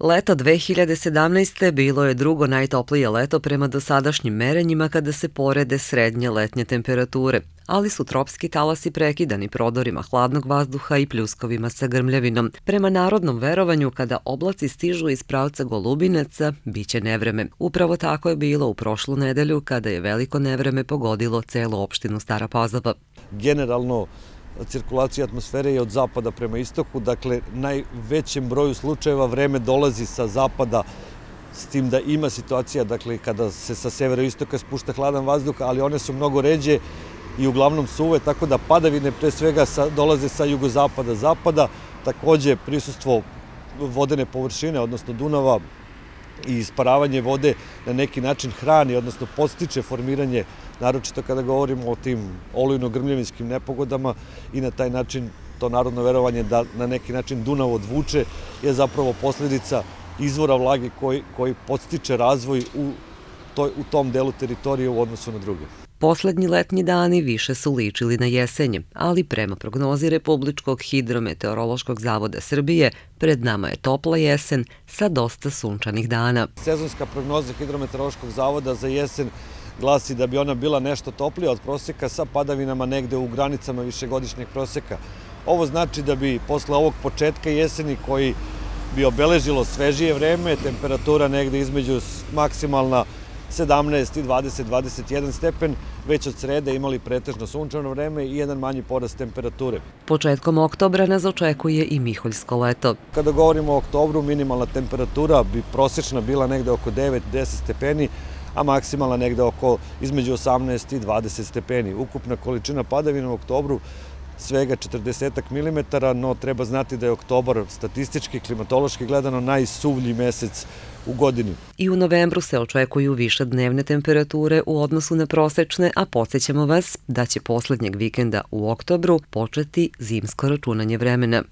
Leto 2017. bilo je drugo najtoplije leto prema dosadašnjim merenjima kada se porede srednje letnje temperature, ali su tropski talasi prekidani prodorima hladnog vazduha i pljuskovima sa grmljavinom. Prema narodnom verovanju, kada oblaci stižu iz pravca Golubinaca, bit će nevreme. Upravo tako je bilo u prošlu nedelju kada je veliko nevreme pogodilo celu opštinu Stara Pazova. Generalno, cirkulacija atmosfere je od zapada prema istoku, dakle najvećem broju slučajeva vreme dolazi sa zapada s tim da ima situacija, dakle, kada se sa severo-istoka spušta hladan vazduh, ali one su mnogo ređe i uglavnom suve, tako da padavine pre svega dolaze sa jugozapada, zapada, takođe prisustvo vodene površine, odnosno Dunava i isparavanje vode na neki način hrani, odnosno postiče formiranje, naročito kada govorimo o tim olujno-grmljevinskim nepogodama i na taj način to narodno verovanje da na neki način Dunav odvuče je zapravo posledica izvora vlage koji, koji podstiče razvoj u, toj, u tom delu teritorije u odnosu na druge. Poslednji letnji dani više su ličili na jesenje, ali prema prognozi Republičkog hidrometeorološkog zavoda Srbije, pred nama je topla jesen sa dosta sunčanih dana. Sezonska prognoza hidrometeorološkog zavoda za jesen glasi da bi ona bila nešto toplija od proseka sa padavinama negde u granicama višegodišnjeg proseka. Ovo znači da bi posle ovog početka jeseni koji bi obeležilo svežije vreme, temperatura negde između maksimalna 17 i 20, 21 stepen, već od srede imali pretežno sunčano vreme i jedan manji porast temperature. Početkom oktobra nas očekuje i Miholjsko leto. Kada govorimo o oktobru, minimalna temperatura bi prosječna bila negde oko 9-10 stepeni, a maksimalna negde oko između 18 i 20 stepeni. Ukupna količina padavina u oktobru svega 40 mm, no treba znati da je oktobar statistički, klimatološki gledano najsuvlji mesec u godini. I u novembru se očekuju više dnevne temperature u odnosu na prosečne, a podsjećamo vas da će poslednjeg vikenda u oktobru početi zimsko računanje vremena.